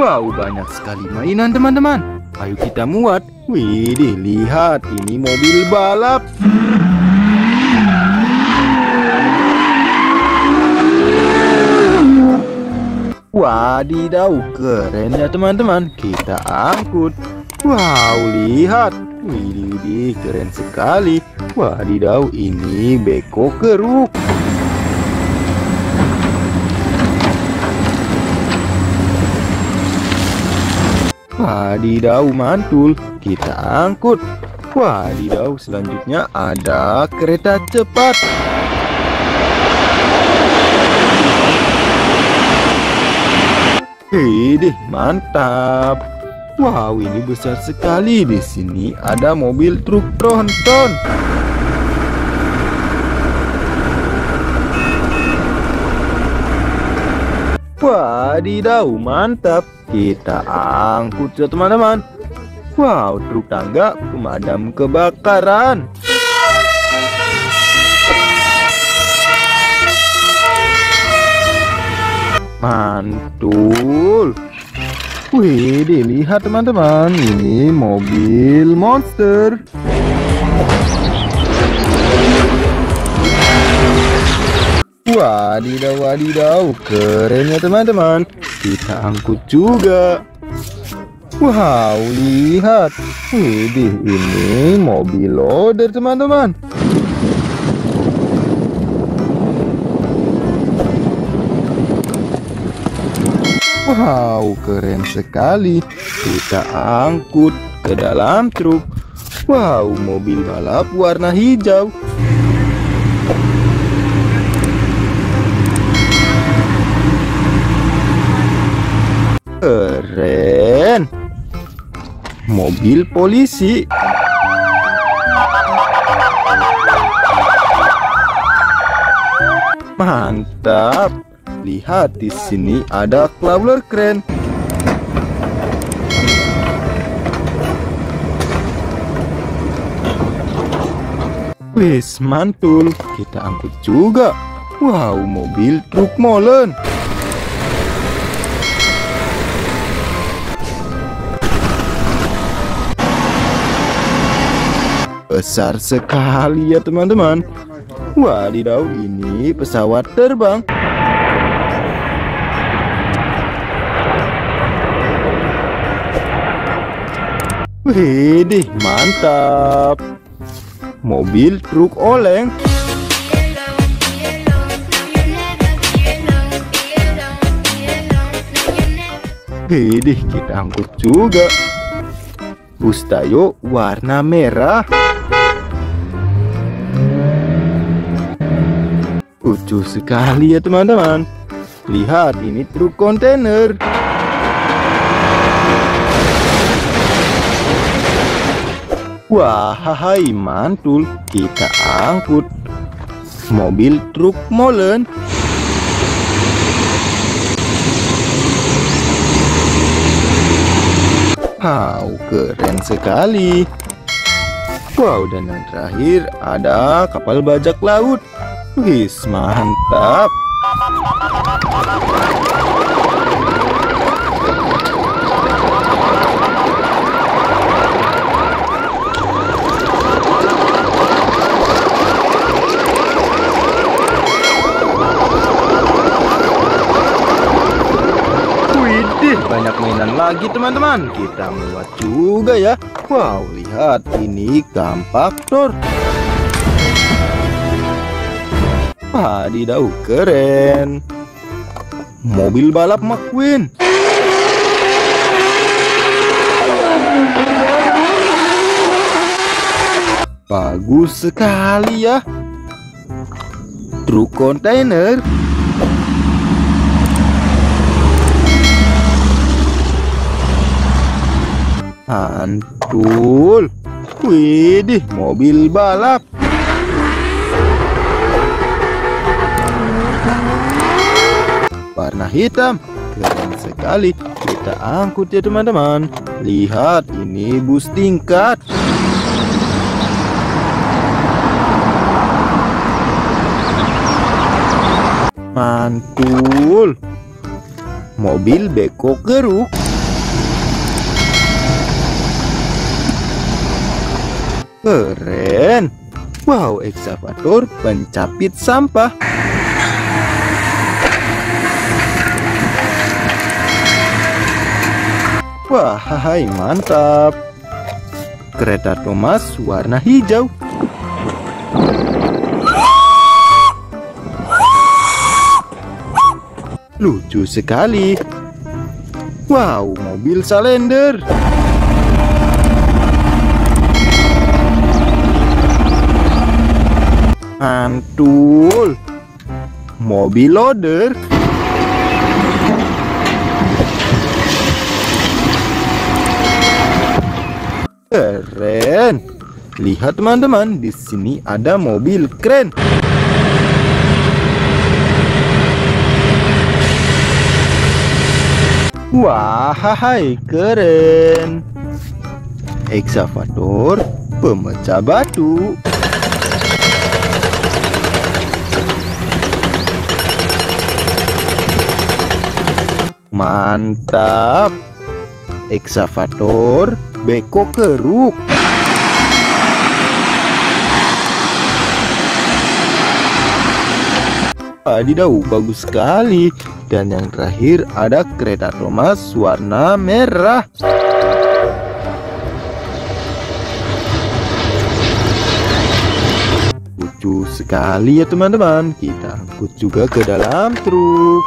Wow, banyak sekali mainan teman-teman. Ayo kita muat. Wih, lihat ini mobil balap. Wadidaw, keren ya teman-teman. Kita angkut. Wow, lihat. Wih, keren sekali. Wadidaw, ini beko keruk. Wadidaw mantul, kita angkut. Wadidaw, selanjutnya ada kereta cepat. Hei, mantap. Wow, ini besar sekali. Di sini ada mobil truk tronton. Wadidaw, mantap. Kita angkut ya teman-teman. Wow, truk tangga pemadam kebakaran. Mantul. Wih, dilihat teman-teman, ini mobil monster. Wadidaw, wadidaw, keren ya teman-teman. Kita angkut juga. Wow, lihat. Widih, ini mobil loader teman-teman. Wow, keren sekali. Kita angkut ke dalam truk. Wow, mobil balap warna hijau. Keren. Mobil polisi. Mantap. Lihat di sini ada crawler keren. Wis mantul, kita angkut juga. Wow, mobil truk molen. Besar sekali ya teman-teman. Wadidaw ini pesawat terbang. Widih mantap. Mobil truk oleng. Widih kita angkut juga. Bus Tayo warna merah Lucu sekali ya teman-teman. Lihat ini truk kontainer. Wah, hai mantul. Kita angkut Mobil truk molen. Wow, keren sekali. Wow, dan yang terakhir ada kapal bajak laut Wis, mantap. Widih, banyak mainan lagi teman-teman. Kita muat juga ya. Wow, lihat ini kampaktor. Wadidaw, keren. Mobil balap McQueen. Bagus sekali ya. Truk kontainer. Mantul. Widih, mobil balap. berwarna hitam. Keren sekali. Kita angkut ya teman-teman. Lihat ini bus tingkat. Mantul. Mobil beko keruk keren. Wow ekskavator pencapit sampah. Wah, hai mantap. Kereta Thomas warna hijau. Lucu sekali. Wow, mobil salender. Mantul. Mobil loader. Keren. Lihat teman-teman, di sini ada mobil keren. Wah, hai, keren. Eksavator pemecah batu. Mantap. Eksavator beko keruk. Adidaw, bagus sekali. Dan yang terakhir ada kereta Thomas warna merah. Lucu sekali ya teman-teman. Kita angkut juga ke dalam truk.